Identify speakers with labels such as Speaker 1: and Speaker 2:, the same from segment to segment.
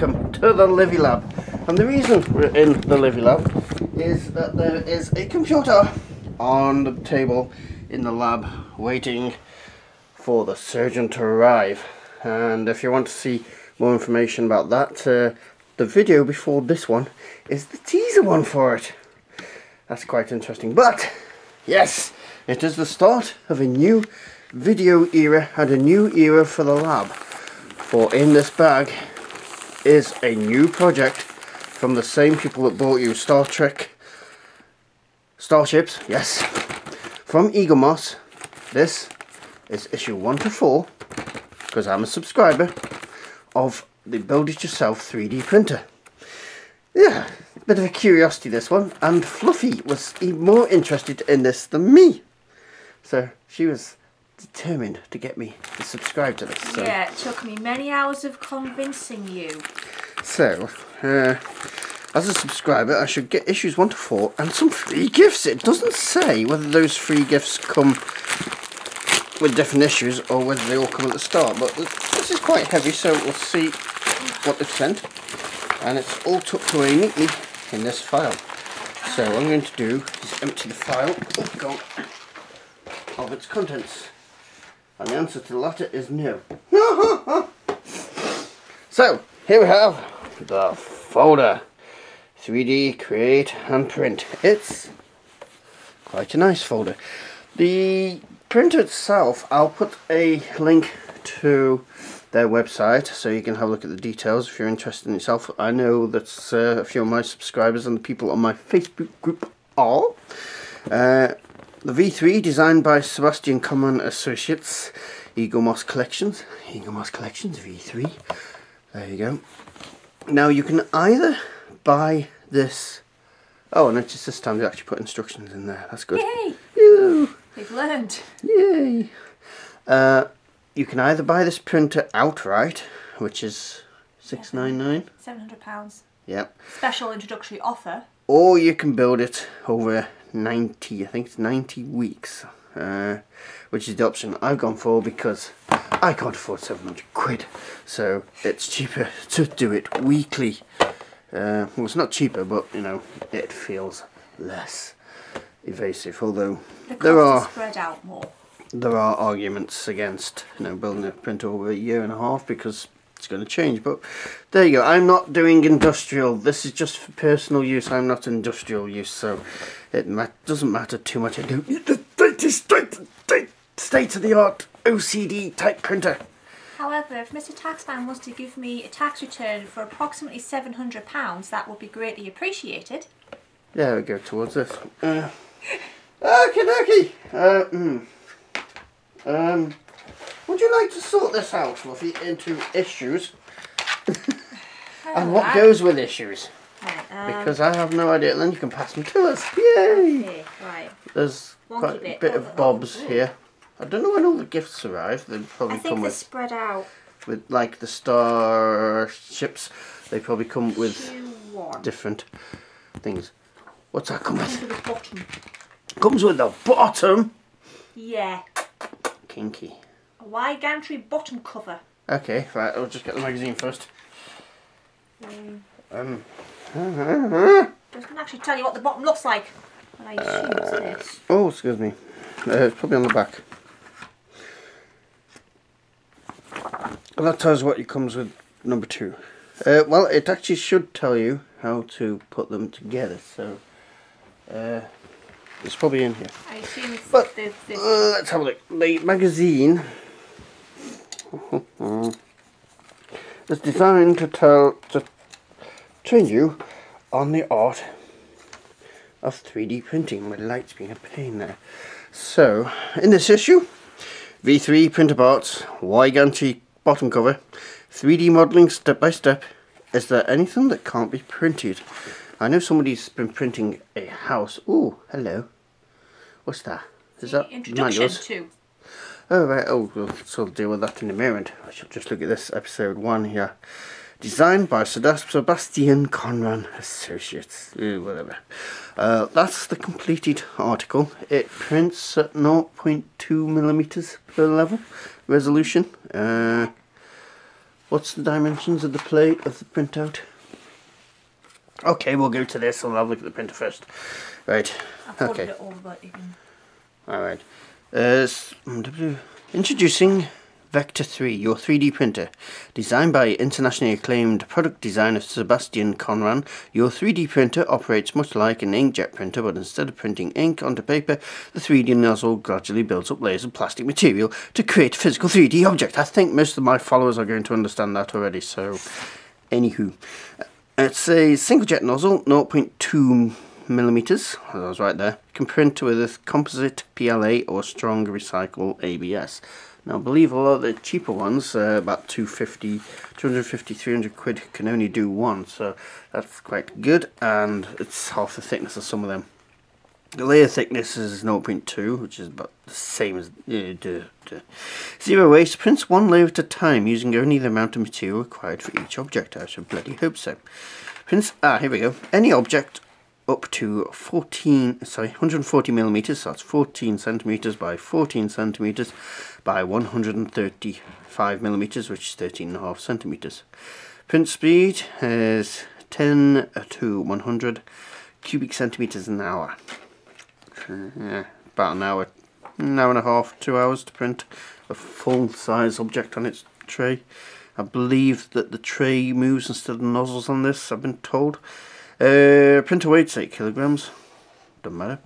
Speaker 1: welcome to the Livy Lab. And the reason we're in the Livy Lab is that there is a computer on the table in the lab waiting for the surgeon to arrive. And if you want to see more information about that, uh, the video before this one is the teaser one for it. That's quite interesting. But, yes, it is the start of a new video era and a new era for the lab. For in this bag is a new project from the same people that bought you Star Trek Starships, yes, from Eaglemoss. This is issue 1 to 4, because I'm a subscriber, of the Build It Yourself 3D printer. Yeah, bit of a curiosity this one, and Fluffy was even more interested in this than me. So she was determined to get me to subscribe to this. So.
Speaker 2: Yeah, it took me many hours of convincing you.
Speaker 1: So, uh, as a subscriber, I should get issues 1 to 4 and some free gifts. It doesn't say whether those free gifts come with different issues or whether they all come at the start. But this is quite heavy, so we'll see what they've sent. And it's all tucked away neatly in this file. So what I'm going to do is empty the file of its contents. And the answer to the latter is no. so, here we have the folder. 3D create and print. It's quite a nice folder. The printer itself, I'll put a link to their website so you can have a look at the details if you're interested in yourself. I know that uh, a few of my subscribers and the people on my Facebook group are. Uh, the V3 designed by Sebastian Conran Associates, Eaglemoss Collections, Eaglemoss Collections V3. There you go. Now you can either buy this. Oh, and it's just this time they actually put instructions in there. That's good.
Speaker 2: Yay!
Speaker 1: Ew.
Speaker 2: They've learned.
Speaker 1: Yay! Uh, you can either buy this printer outright, which is six nine nine.
Speaker 2: Seven hundred pounds.
Speaker 1: Yep.
Speaker 2: Special introductory offer.
Speaker 1: Or you can build it over ninety. I think it's ninety weeks. Uh, which is the option I've gone for because I can't afford 700 quid so it's cheaper to do it weekly uh, well it's not cheaper but you know it feels less evasive although
Speaker 2: The
Speaker 1: there are
Speaker 2: spread out more.
Speaker 1: there are arguments against you know building a printer over a year and a half because it's going to change but there you go I'm not doing industrial this is just for personal use I'm not industrial use so it ma doesn't matter too much I do the state, of the art OCD type printer
Speaker 2: However, if Mr. Taxman wants to give me a tax return for approximately seven hundred pounds, that would be greatly appreciated.
Speaker 1: there we go towards this uh, okay dokie uh, mm. um would you like to sort this out Fluffy into issues and what goes with issues
Speaker 2: Right, um,
Speaker 1: Because I have no idea. Then you can pass them to us. Yay!
Speaker 2: okay, right.
Speaker 1: There's
Speaker 2: Wonky
Speaker 1: quite a
Speaker 2: bit.
Speaker 1: bit
Speaker 2: Oh,
Speaker 1: of
Speaker 2: oh,
Speaker 1: bobs
Speaker 2: ooh.
Speaker 1: here. I don't know when all the gifts arrive. They
Speaker 2: I
Speaker 1: probably
Speaker 2: think
Speaker 1: come
Speaker 2: they're
Speaker 1: with,
Speaker 2: spread out.
Speaker 1: with like the starships. They probably come with different things. What's that come with?
Speaker 2: Bottom.
Speaker 1: Comes with the bottom.
Speaker 2: Yeah.
Speaker 1: Kinky.
Speaker 2: A wide gantry bottom cover.
Speaker 1: Okay, right. I'll just get the magazine first.
Speaker 2: Um,
Speaker 1: Um.
Speaker 2: doesn't actually tell you what the bottom looks like. I assume it's this.
Speaker 1: Oh, excuse me. Uh, it's probably on the back. Well, that tells what it comes with number two. Uh, well, it actually should tell you how to put them together, so uh, it's probably in here.
Speaker 2: I assume it's
Speaker 1: But,
Speaker 2: the, the,
Speaker 1: Uh, let's have a look. The magazine is designed to tell to train you on the art of 3D printing. My light's being a pain there. So, in this issue, V3 printer parts, Gigantry bottom cover, 3D modelling step by step. Is there anything that can't be printed? I know somebody's been printing a house. Ooh, hello. What's that? Is
Speaker 2: the
Speaker 1: that
Speaker 2: introduction
Speaker 1: manuals?
Speaker 2: to.
Speaker 1: Oh right, oh we'll sort of deal with that in a moment. I should just look at this episode one here. Designed by Sebas- Sebastian Conran Associates. Ooh, whatever. Uh, that's the completed article. It prints at 0.2 millimeters per level resolution. Uh, What's the dimensions of the plate of the printout? Okay, we'll go to this. I'll have a look at the printer first. Right.
Speaker 2: I folded
Speaker 1: Okay.
Speaker 2: it over, but
Speaker 1: Uh, mm, introducing Vector 3, your 3D printer. Designed by internationally acclaimed product designer Sebastian Conran, your 3D printer operates much like an inkjet printer, but instead of printing ink onto paper, the 3D nozzle gradually builds up layers of plastic material to create a physical 3D object. I think most of my followers are going to understand that already, so anywho. It's a single jet nozzle, 0.2 millimeters. I was right there. Can print with a composite PLA or strong recycle ABS. Now, I believe a lot of the cheaper ones, uh, about 250, 250, 300 quid, can only do one, so that's quite good, and it's half the thickness of some of them. The layer thickness is 0.2, which is about the same as uh, duh, duh. zero waste. Prints one layer at a time using only the amount of material required for each object. I should bloody hope so. Prints. Ah, here we go. Any object up to 14, sorry, 140 millimeters. So that's 14 centimeters by 14 centimeters by 135 millimeters, which is 13 and a half centimeters. Print speed is 10 to 100 cubic centimeters an hour. Yeah, about an hour, an hour and a half, two hours to print a full size object on its tray. I believe that the tray moves instead of nozzles on this, I've been told. Uh, printer weight's 8 kilograms, doesn't matter.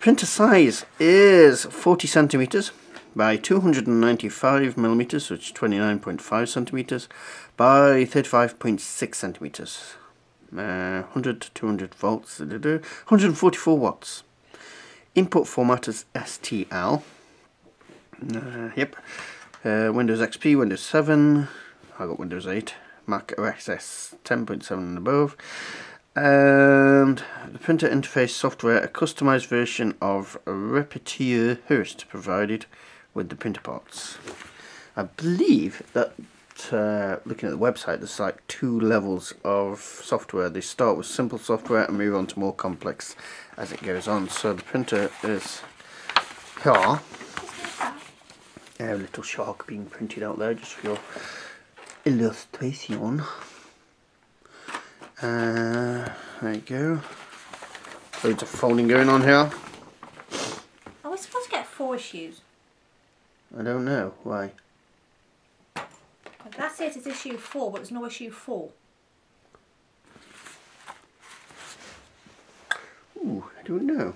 Speaker 1: Printer size is 40 centimeters by 295 millimeters, which is 29.5 centimeters, by 35.6 centimeters. Uh, 100 to 200 volts, da, da, da, 144 watts. Input format is STL. Uh, yep. Uh, Windows XP, Windows 7. I got Windows 8. Mac OS X 10.7 and above. And the printer interface software, a customized version of Repetier Host provided with the printer parts. I believe that uh, looking at the website, there's like two levels of software. They start with simple software and move on to more complex as it goes on. So the printer is here. A little shark being printed out there just for your illustration. Uh, there you go. Loads of folding going on here.
Speaker 2: Are we supposed to get four issues?
Speaker 1: I don't know why.
Speaker 2: That's says it's issue four, but there's no issue four.
Speaker 1: Ooh, I don't know.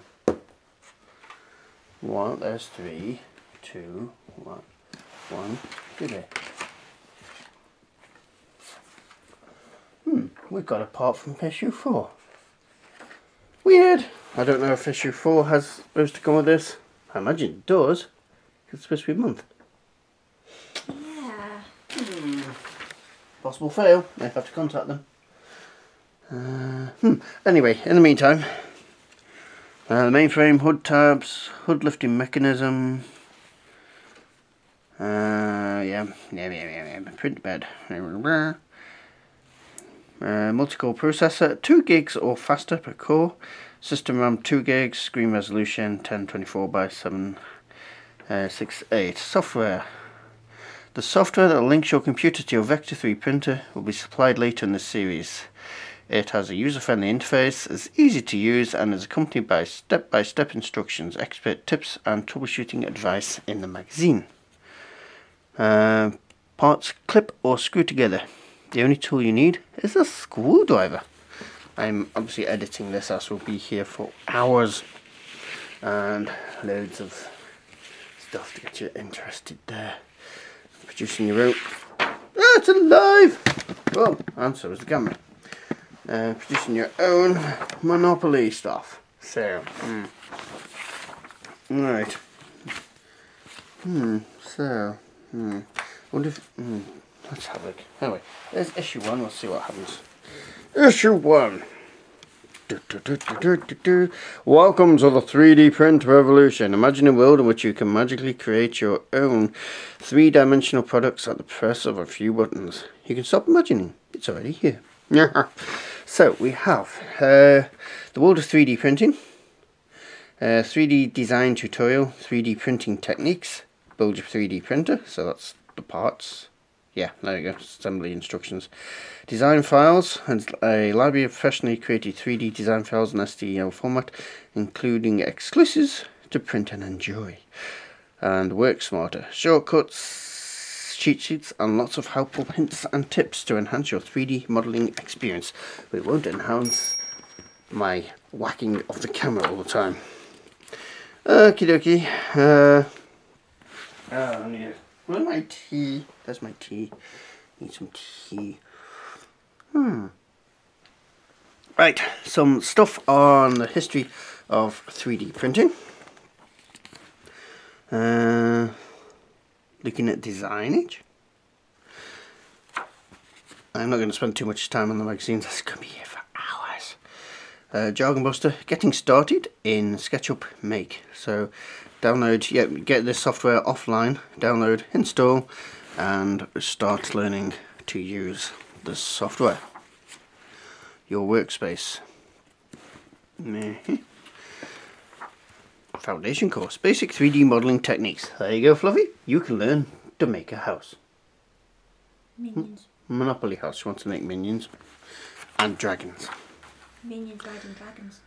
Speaker 1: One, there's three, two, one, one, did it? Hmm, we've got a part from issue four. Weird. I don't know if issue four has supposed to come with this. I imagine it does. It's supposed to be a month.
Speaker 2: Yeah.
Speaker 1: Possible fail. May have to contact them. Uh, hmm. Anyway, in the meantime, uh, the mainframe, hood tabs, hood lifting mechanism. Uh, yeah, yeah, yeah, yeah, yeah. Print bed. Uh, multi-core processor, 2 gigs or faster per core. System RAM 2 gigs, screen resolution 1024 by 768. Software. The software that links your computer to your Vector 3 printer will be supplied later in this series. It has a user-friendly interface, is easy to use and is accompanied by step-by-step instructions, expert tips and troubleshooting advice in the magazine. Uh, parts clip or screw together. The only tool you need is a screwdriver. I'm obviously editing this as we'll be here for hours and loads of stuff to get you interested there. Producing your own. Ah, it's alive! Oh, and so is the camera. Uh, producing your own Monopoly stuff. So, hmm. Right. Hmm, so, hmm. Wonder if. Hmm. Let's have a look. Anyway, there's issue one. We'll see what happens. Issue one. Du- du- du. Welcome to the 3D print revolution. Imagine a world in which you can magically create your own three dimensional products at the press of a few buttons. You can stop imagining, it's already here. so, we have uh, the world of 3D printing, uh, 3D design tutorial, 3D printing techniques, build your 3D printer, so that's the parts. Yeah, there you go. Assembly instructions. Design files and a library of professionally created 3D design files in STL format, including exclusives to print and enjoy. And work smarter. Shortcuts, cheat sheets, and lots of helpful hints and tips to enhance your 3D modelling experience. But it won't enhance my whacking of the camera all the time. Okie dokie. Uh, oh, yeah. Where's my tea? There's my tea. Need some tea. Hmm. Right, some stuff on the history of 3D printing. Uh, looking at designage. I'm not going to spend too much time on the magazines. That's going to be here for hours. Uh, Jargon Buster, getting started in SketchUp Make. So download, yeah, get this software offline, download, install, and start learning to use the software. Your workspace. Foundation course, basic 3D modeling techniques. There you go, Fluffy. You can learn to make a house.
Speaker 2: Minions.
Speaker 1: Monopoly house. You want to make minions and dragons.
Speaker 2: Minions riding dragons.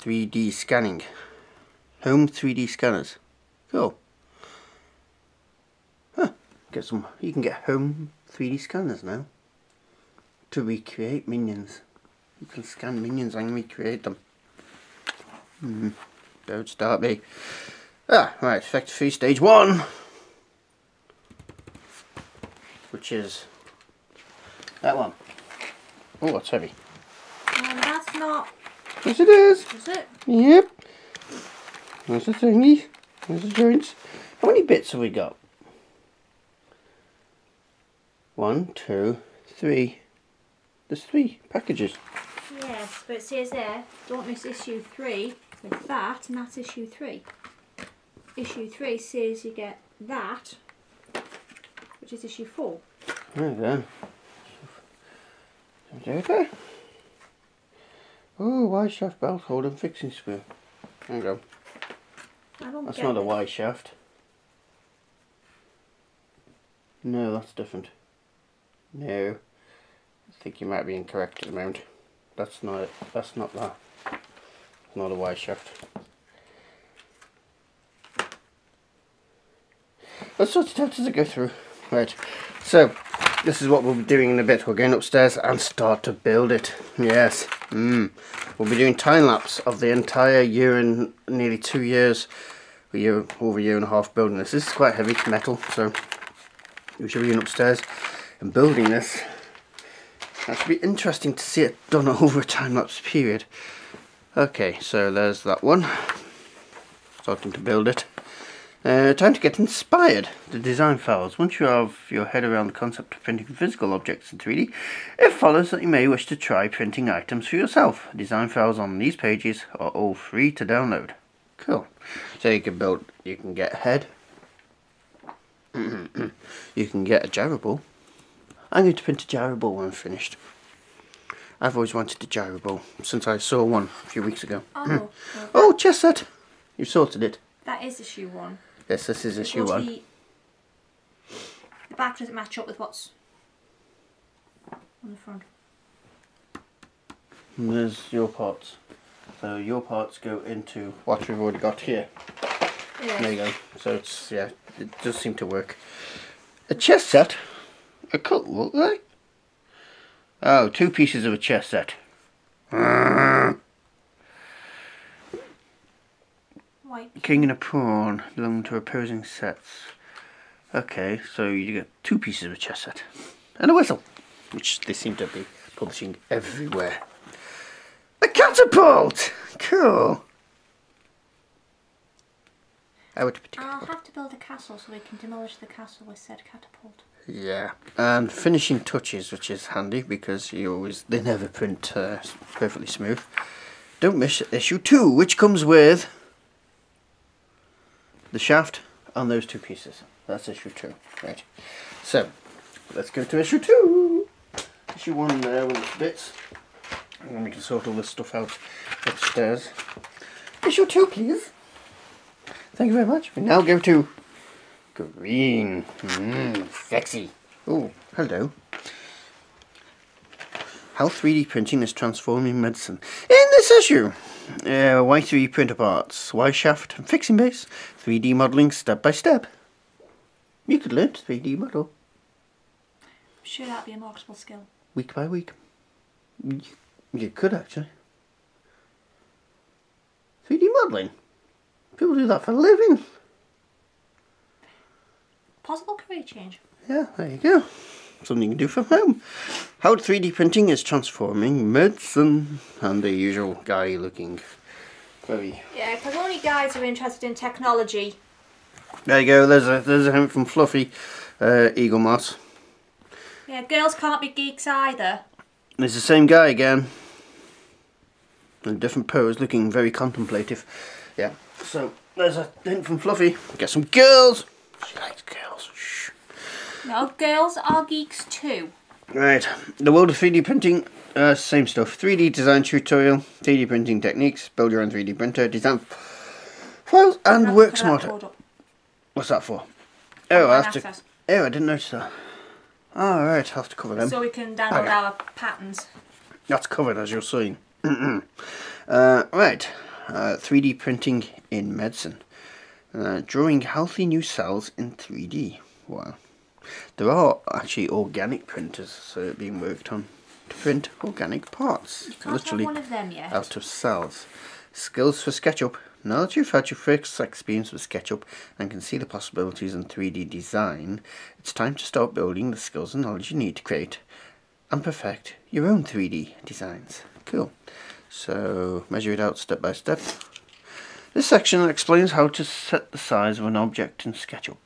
Speaker 1: 3D scanning. Home 3D scanners. Cool. Huh. Get some. You can get home 3D scanners now. To recreate minions. You can scan minions and recreate them. Hmm. Don't start me. Ah, right. Effect free stage one. Which is that one. Oh, that's heavy.
Speaker 2: Um, that's not.
Speaker 1: Yes, it is.
Speaker 2: Is it?
Speaker 1: Yep. There's the thingy. There's the joints. How many bits have we got? One, two, three. There's three packages.
Speaker 2: Yes, but it says there, don't miss issue three with that, and that's issue three. Issue three says you get that, which is issue four.
Speaker 1: There we go. There we go. Oh, Y shaft belt holder and fixing screw. There you go.
Speaker 2: I don't
Speaker 1: That's not a
Speaker 2: it.
Speaker 1: Y shaft. No, that's different. No. I think you might be incorrect at the moment. That's not it. That's not that. It's not a Y shaft. Let's sort it out as I go through. Right. So, this is what we'll be doing in a bit. We're going upstairs and start to build it. Yes. Mm. We'll be doing time lapse of the entire year and nearly two years, a year over a year and a half building this. This is quite heavy metal, so we should be going upstairs and building this. That should be interesting to see it done over a time lapse period. Okay, so there's that one. Starting to build it. Uh, time to get inspired. The design files. Once you have your head around the concept of printing physical objects in 3D, it follows that you may wish to try printing items for yourself. Design files on these pages are all free to download. Cool. So you can build, you can get a head. you can get a gyro ball. I'm going to print a gyro ball when I'm finished. I've always wanted a gyro ball since I saw one a few weeks ago.
Speaker 2: Oh,
Speaker 1: Oh, chess set! You've sorted it.
Speaker 2: that is a shoe one.
Speaker 1: Yes, this is issue
Speaker 2: But
Speaker 1: one.
Speaker 2: The, the back doesn't match up with what's on the front.
Speaker 1: And there's your parts. So your parts go into what we've already got here. There you go. So it's yeah, it does seem to work. A chess set. A cut look like. Oh, two pieces of a chess set.
Speaker 2: White.
Speaker 1: King and a pawn belong to opposing sets. Okay, so you get two pieces of a chess set. And a whistle. Which they seem to be publishing everywhere. A catapult! Cool. I would particularly
Speaker 2: I'll have to build a castle so we can demolish the castle with said catapult.
Speaker 1: Yeah, and finishing touches, which is handy because you always they never print uh, perfectly smooth. Don't miss issue two, which comes with the shaft and those two pieces. That's issue two, right? So let's go to issue two. Issue one there with its bits, and then we can sort all this stuff out upstairs. Issue two, please. Thank you very much. We now go to green. Mmm, sexy. Oh, hello. How 3D printing is transforming medicine. In this issue, uh, why 3D printer parts, Y shaft and fixing base, 3D modelling step by step. You could learn to 3D model
Speaker 2: Sure, that'd be a marketable skill.
Speaker 1: week by week. You, you could actually. 3D modelling. People do that for a living.
Speaker 2: Possible career change.
Speaker 1: Yeah, there you go. Something you can do from home. How 3D printing is transforming medicine. And the usual guy looking very.
Speaker 2: Yeah, because only guys are interested in technology.
Speaker 1: There you go. There's a there's a hint from Fluffy, uh, Eaglemoss.
Speaker 2: Yeah, girls can't be geeks either.
Speaker 1: There's the same guy again. In a different pose, looking very contemplative. Yeah. So there's a hint from Fluffy. Get some girls. She likes girls.
Speaker 2: No, girls are geeks too.
Speaker 1: Right, the world of 3D printing, uh, same stuff. 3D design tutorial, 3D printing techniques, build your own 3D printer, design files, and work smarter. What's that for? Oh, I have to. Oh, I didn't notice that. Oh, right, I'll have to cover them.
Speaker 2: So we can download
Speaker 1: Okay.
Speaker 2: our patterns.
Speaker 1: That's covered, as you're seeing. uh, right, uh, 3D printing in medicine. Uh, drawing healthy new cells in 3D. Wow. There are actually organic printers so being worked on to print organic parts. Literally
Speaker 2: of
Speaker 1: out of cells. Skills for SketchUp. Now that you've had your first experience with SketchUp and can see the possibilities in 3D design, it's time to start building the skills and knowledge you need to create and perfect your own 3D designs. Cool. So, measure it out step by step. This section explains how to set the size of an object in SketchUp.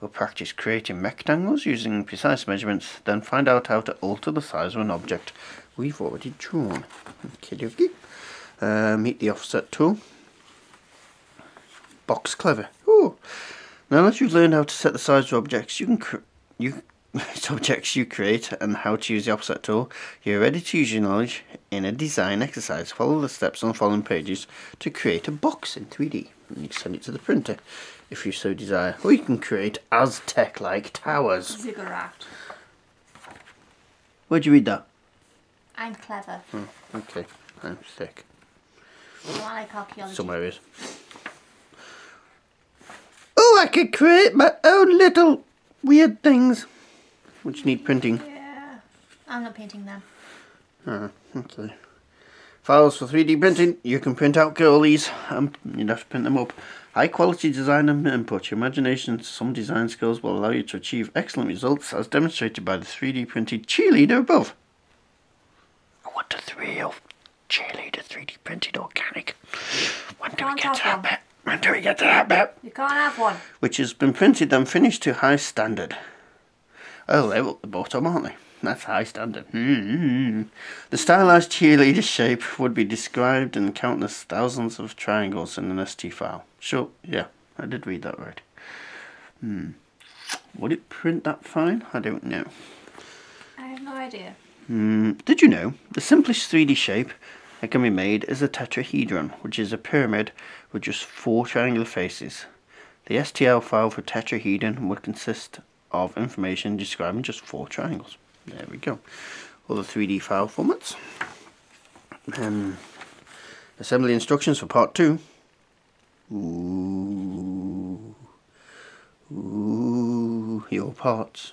Speaker 1: We'll practice creating rectangles using precise measurements, then find out how to alter the size of an object we've already drawn. Okay. Uh, meet the offset tool. Box clever. Ooh. Now that you've learned how to set the size of objects, you can you objects you create and how to use the offset tool, you're ready to use your knowledge in a design exercise. Follow the steps on the following pages to create a box in 3D. And you send it to the printer if you so desire. Or you can create Aztec-like towers.
Speaker 2: Ziggurat.
Speaker 1: Where'd you read that?
Speaker 2: I'm clever.
Speaker 1: Oh, okay. I'm sick.
Speaker 2: I like archaeology.
Speaker 1: Some areas. Oh, I could create my own little weird things. Which need printing.
Speaker 2: Yeah. I'm not painting them.
Speaker 1: Ah, okay. Files for 3D printing. You can print out girlies. Um, you'd have to print them up. High quality design and input. Your imagination into some design skills will allow you to achieve excellent results as demonstrated by the 3D printed cheerleader above. I want a real cheerleader 3D printed organic. When do we get to that bit? When do we get to that bit?
Speaker 2: You can't have one.
Speaker 1: which has been printed and finished to high standard. Oh, they're at the bottom, aren't they? That's high standard. mm The stylized cheerleader shape would be described in countless thousands of triangles in an ST file. Sure, yeah, I did read that right. Hmm. Would it print that fine? I don't know.
Speaker 2: I have no idea.
Speaker 1: Hmm. Did you know the simplest 3D shape that can be made is a tetrahedron, which is a pyramid with just four triangular faces. The STL file for tetrahedron would consist of information describing just four triangles. There we go. All the 3D file formats. Um, assembly instructions for part two. Ooh. Ooh, your parts.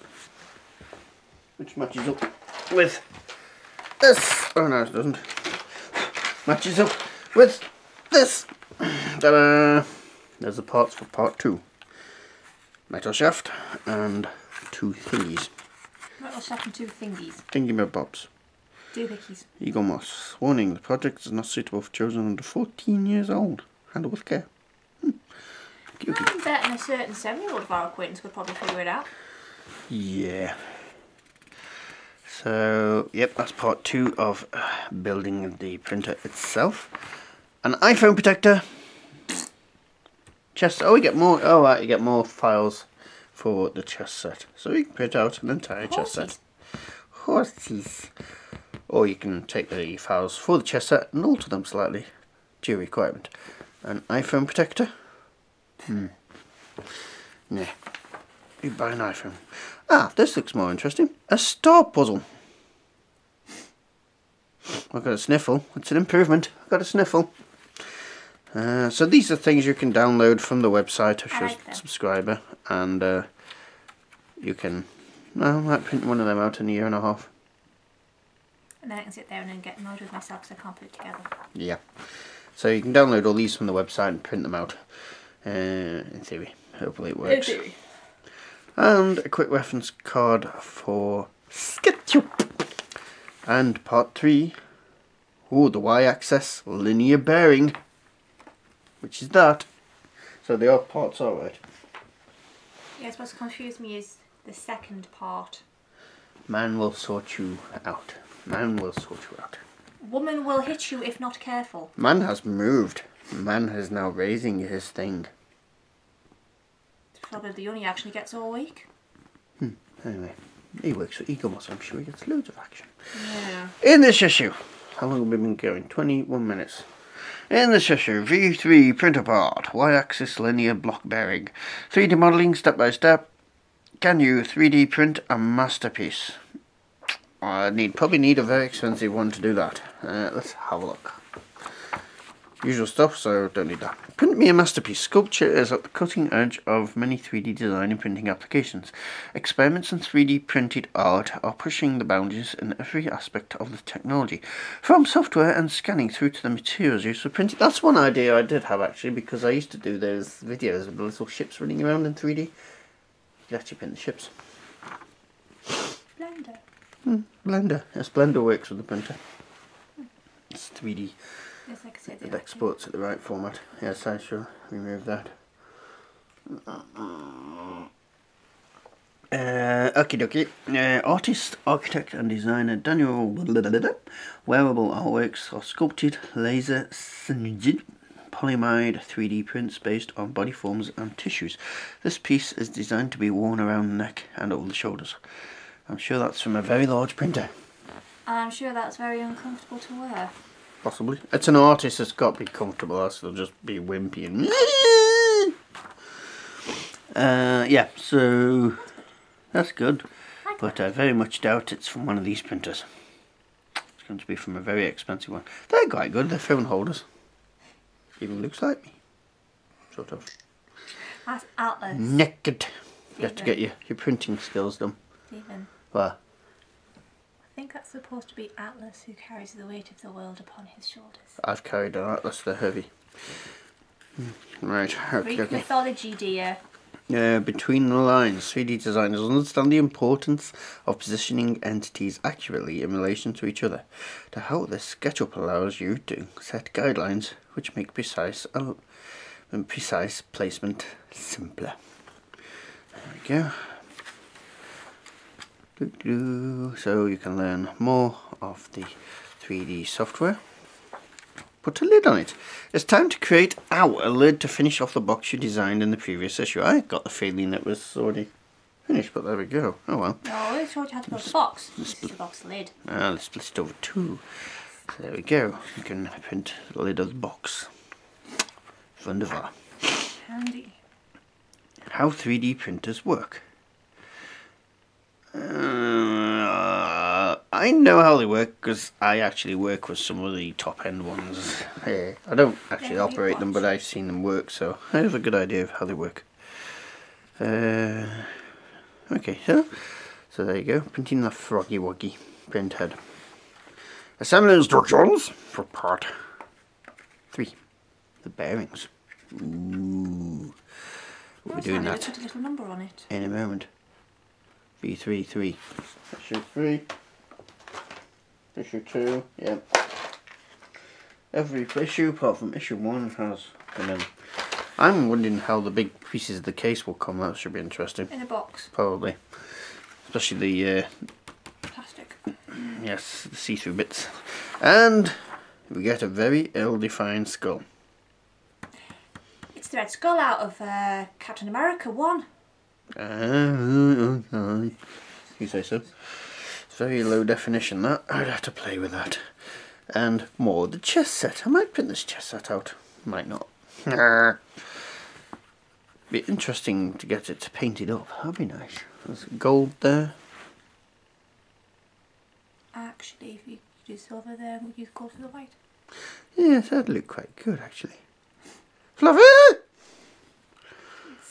Speaker 1: Which matches up with this. Oh no, it doesn't. Matches up with this. Ta-da! There's the parts for part two. Metal shaft and two thingies.
Speaker 2: Metal shaft and two thingies.
Speaker 1: Thingy bobs.
Speaker 2: Two hickeys.
Speaker 1: Eaglemoss. Warning, the project is not suitable for children under 14 years old. Handle with care. Hmm. Okay, okay.
Speaker 2: I'm betting a certain seven-year-old of our acquaintance could probably figure it out.
Speaker 1: Yeah. So, yep, that's part two of uh, building the printer itself. An iPhone protector. Chest. Oh, we get more. Oh, right, you get more files for the chest set. So you can print out an entire chest set. Horses. Or you can take the files for the chest set and alter them slightly to your requirement. An iPhone protector. Hmm. Nah. You buy an iPhone. Ah, this looks more interesting. A star puzzle. I've got a sniffle. It's an improvement. I've got a sniffle. Uh, so these are things you can download from the website of your
Speaker 2: like
Speaker 1: subscriber, and uh, you can. Well, I might print one of them out in a year and a half.
Speaker 2: And then I can sit there and then get annoyed with myself because I can't put it together.
Speaker 1: Yeah. So you can download all these from the website and print them out. Uh, in theory, hopefully it works. And a quick reference card for SketchUp. And part three. Oh, the y-axis linear bearing, which is that. So the odd parts are right.
Speaker 2: Yes, what's confused me is the second part.
Speaker 1: Man will sort you out. Man will sort you out.
Speaker 2: Woman will hit you if not careful.
Speaker 1: Man has moved. Man is now raising his thing.
Speaker 2: Probably the only action he gets all week. Hmm.
Speaker 1: Anyway, he works for Eaglemoss. I'm sure he gets loads of action.
Speaker 2: Yeah.
Speaker 1: In this issue, how long have we been going? 21 minutes. In this issue, V3 printer part, y-axis linear block bearing, 3D modelling step by step. Can you 3D print a masterpiece? I need probably need a very expensive one to do that. Uh, let's have a look. Usual stuff, so don't need that. Print me a masterpiece. Sculpture is at the cutting edge of many 3D design and printing applications. Experiments in 3D printed art are pushing the boundaries in every aspect of the technology, from software and scanning through to the materials used for printing. That's one idea I did have actually, because I used to do those videos with the little ships running around in 3D. You could actually print the ships.
Speaker 2: Blender.
Speaker 1: Hmm, Blender. Yes, Blender works with the printer. It's 3D.
Speaker 2: Yes, like I said.
Speaker 1: It exports at the right format. Yes, I shall remove that. Uh, okie dokie. Uh, artist, architect, and designer Daniel wearable artworks are sculpted, laser singed, polyamide 3D prints based on body forms and tissues. This piece is designed to be worn around the neck and over the shoulders. I'm sure that's from a very large printer.
Speaker 2: I'm sure that's very uncomfortable to wear.
Speaker 1: Possibly. It's an artist that's got to be comfortable, else they'll just be wimpy and. Uh, yeah, so that's good, but I very much doubt it's from one of these printers. It's going to be from a very expensive one. They're quite good. They're phone holders. Even looks like me, sort of.
Speaker 2: That's Atlas.
Speaker 1: Naked. You have to get your, your printing skills done.
Speaker 2: Stephen.
Speaker 1: Well,
Speaker 2: think that's supposed to be Atlas who carries the weight of the world upon his shoulders.
Speaker 1: I've carried an atlas. They're heavy. Hmm, Right. Okay.
Speaker 2: Greek
Speaker 1: okay.
Speaker 2: mythology, dear.
Speaker 1: Uh, between the lines, 3D designers understand the importance of positioning entities accurately in relation to each other. To help this, SketchUp allows you to set guidelines which make precise uh, and precise placement simpler. There we go. So you can learn more of the 3D software. Put a lid on it. It's time to create our lid to finish off the box you designed in the previous issue. I got the feeling it was already finished, but there we go. Oh well.
Speaker 2: No, I always taught you how to build a box. This is the box lid.
Speaker 1: Uh, let's split it over two. So there we go. You can print the lid of the box. Wunderbar.
Speaker 2: Handy.
Speaker 1: How 3D printers work. Uh, I know how they work because I actually work with some of the top end ones. Yeah, I don't actually operate them, but. I've seen them work, so I have a good idea of how they work. Uh, okay, so so there you go. Printing the froggy woggy print head. Assembly instructions for part three. The bearings. Ooh. We'll be
Speaker 2: What's
Speaker 1: doing
Speaker 2: that? Put a little number on it.
Speaker 1: in a moment. V3, 3. Issue 3. Issue 2, yep. Every issue apart from issue 1 has them in. I'm wondering how the big pieces of the case will come. That should be interesting.
Speaker 2: In a box.
Speaker 1: Probably. Especially the, uh,
Speaker 2: Plastic.
Speaker 1: yes, the see-through bits. And we get a very ill-defined skull.
Speaker 2: It's the red skull out of uh, Captain America 1.
Speaker 1: Uh, you say so. It's very low definition that. I'd have to play with that. And more the chess set. I might print this chess set out. Might not. Be interesting to get it painted up. That'd be nice. There's gold there.
Speaker 2: Actually, if you do silver there, would you go for the white?
Speaker 1: Yes, that'd look quite good actually. Fluffy!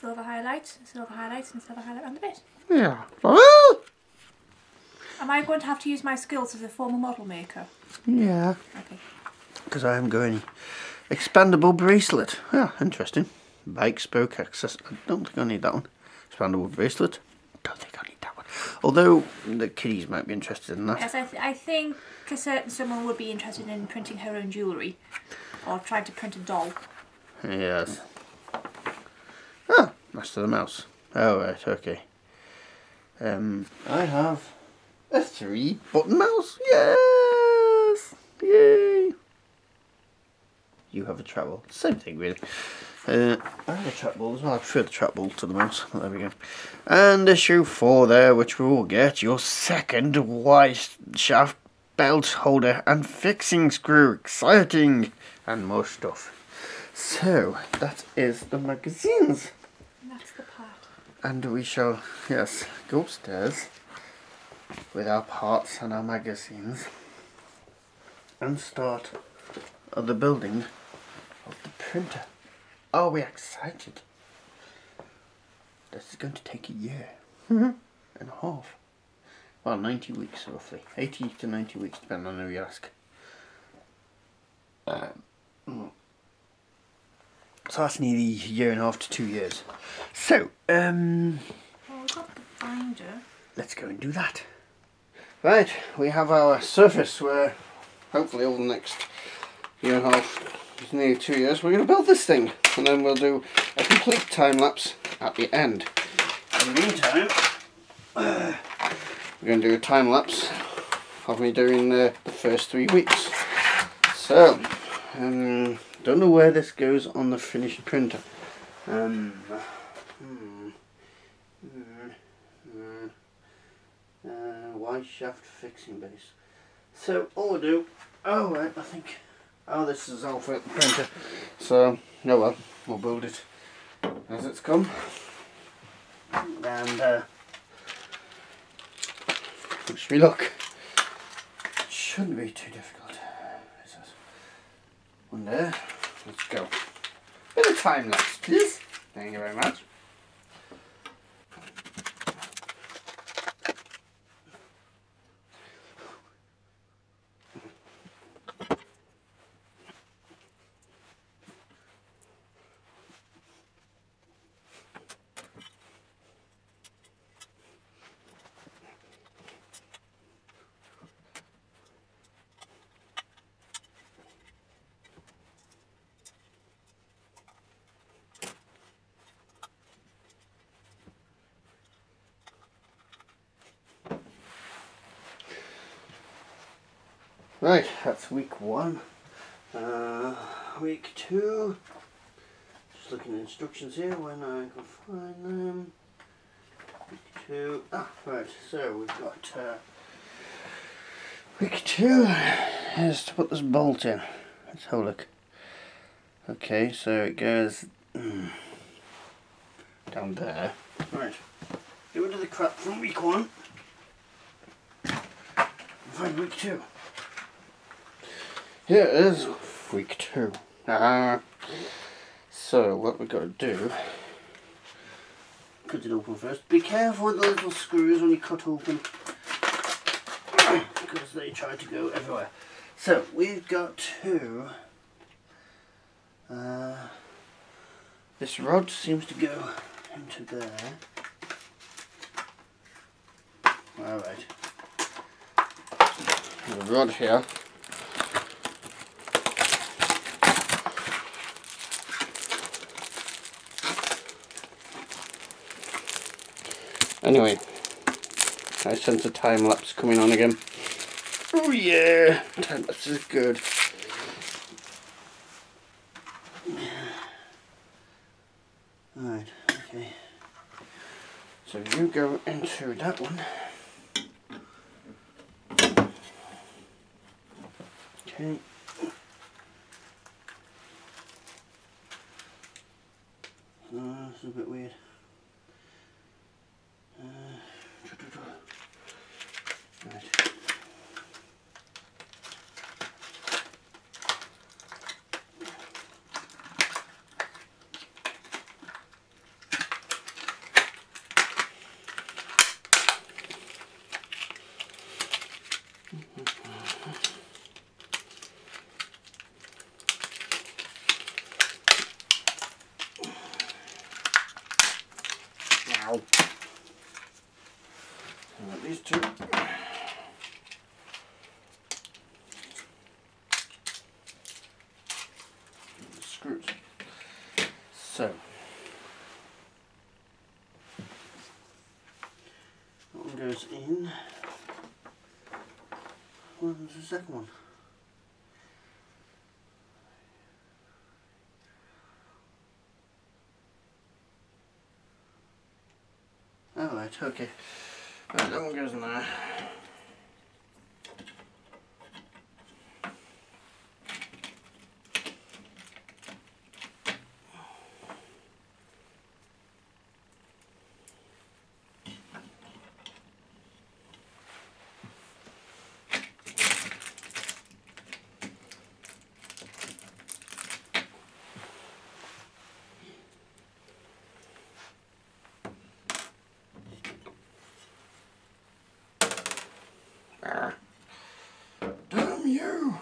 Speaker 2: Silver highlights, silver highlights, and silver highlight on the bit.
Speaker 1: Yeah.
Speaker 2: Am I going to have to use my skills as a former model maker?
Speaker 1: Yeah.
Speaker 2: Okay.
Speaker 1: Because I am going expandable bracelet. Yeah, interesting. Bike spoke access. I don't think I need that one. Expandable bracelet. Don't think I need that one. Although the kiddies might be interested in that.
Speaker 2: Yes, I, th- I think a certain someone would be interested in printing her own jewellery or trying to print a doll.
Speaker 1: Yes. Master of the Mouse. Oh right, okay. Um, I have a three button mouse. Yes, yay! You have a travel. Same thing really. Uh, I have a trackball as well. I prefer the trackball to the mouse. There we go. And issue four there, which we will get your second white shaft belt holder and fixing screw. Exciting and more stuff. So that is the magazines,
Speaker 2: And that's the part.
Speaker 1: And we shall yes go upstairs with our parts and our magazines and start the building of the printer. Are we excited? This is going to take a year and a half. Well, 90 weeks roughly. 80 to 90 weeks, depending on who you ask. Um. So that's nearly a year and a half to two years. So, um,
Speaker 2: Well, we've got the binder.
Speaker 1: let's go and do that. Right, we have our surface where hopefully over the next year and a half, it's nearly two years, we're going to build this thing. And then we'll do a complete time lapse at the end. In the meantime, we're going to do a time lapse of me doing the, the first three weeks. So, um, don't know where this goes on the finished printer. Um, hmm, hmm, hmm. Uh, Y shaft fixing base. So all I do, oh right, I think, oh this is all for the printer. So, no well, we'll build it as it's come. And uh, wish me luck. Shouldn't be too difficult. One there. Let's go. A Bit of time lapse, please. Thank you very much. Right, that's week one. Uh, week two. Just looking at instructions here when I can find them. Week two. Ah, right. So we've got uh, week two is to put this bolt in. Let's have a look. Okay, so it goes mm, down there. Right. Get rid of the crap from week one. Find week two. Here is, week two. Ah. So what we've got to do, cut it open first. Be careful with the little screws when you cut open, because they try to go everywhere. So we've got to. Uh, this rod seems to go into there. All right. The rod here Anyway, I sense a time lapse coming on again. Oh yeah, time lapse is good. Right, okay. So you go into that one. Okay. Oh, this is a bit weird. Uh, Ow. these two. screws. So. That one goes in. Where's the second one? Oh, right, okay. Right, that one goes in there. Damn you!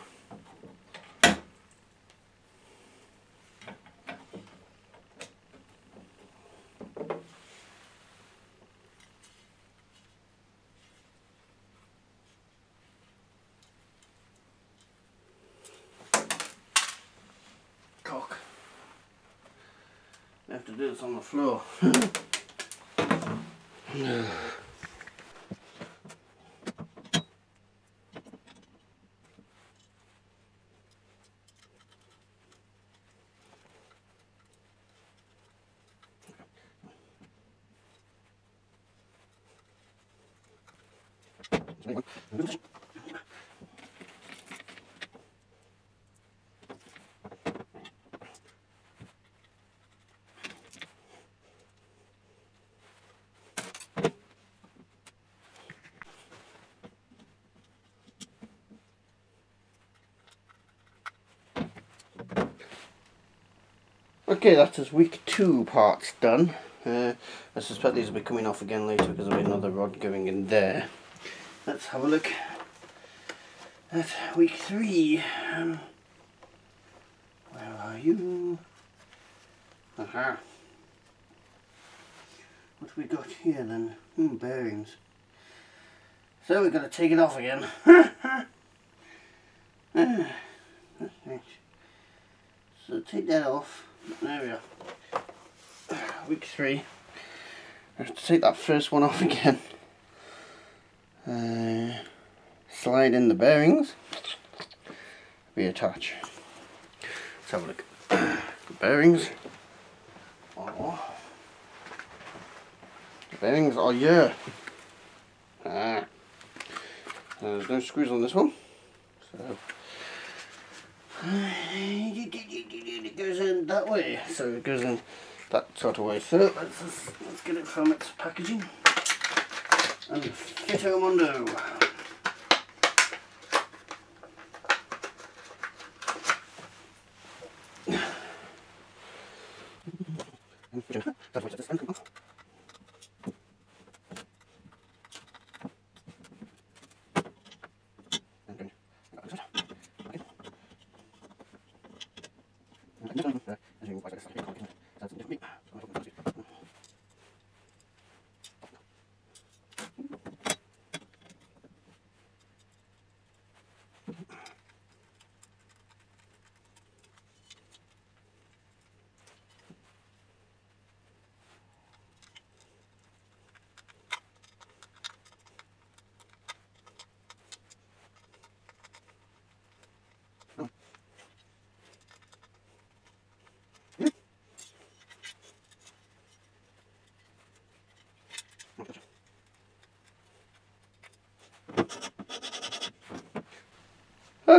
Speaker 1: Cock. I have to do this on the floor. Okay, that is week two parts done. Uh, I suspect these will be coming off again later because there'll be another rod going in there. Let's have a look at week three. Um, where are you? Aha. What have we got here then? Hmm, bearings. So we've got to take it off again. Ah. So take that off. There we are. Week three. I have to take that first one off again. Uh, slide in the bearings. Reattach. Let's have a look. The bearings. Oh. The bearings are yeah. Ah. There's no screws on this one. So it goes in that way. So it goes in that sort of way. So let's just, let's get it from its packaging and Fito Mundo.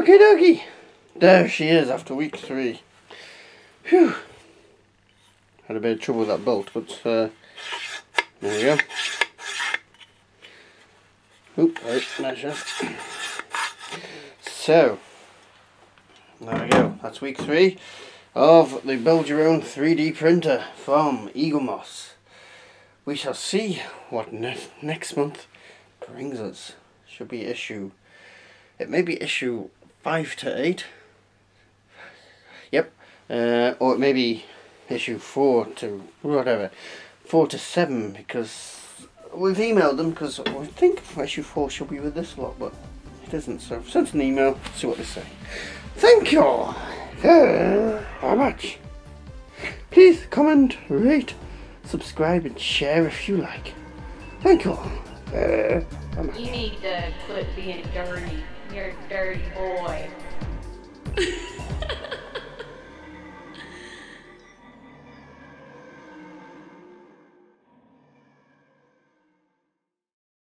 Speaker 1: Okie dokie. There she is after week three. Phew. Had a bit of trouble with that bolt, but uh, there we go. Oop, right, measure. So, there we go. That's week three of the Build Your Own 3D printer from Eaglemoss. We shall see what ne next month brings us. Should be issue. It may be issue 5 to 8. Yep. Uh, or maybe issue 4 to whatever. four to seven because we've emailed them because I think issue four should be with this lot, but it isn't. So I've sent an email. See what they say. Thank you all very much. Please comment, rate, subscribe, and share if you like. Thank you all.
Speaker 3: You need to quit being dirty. You're a dirty boy.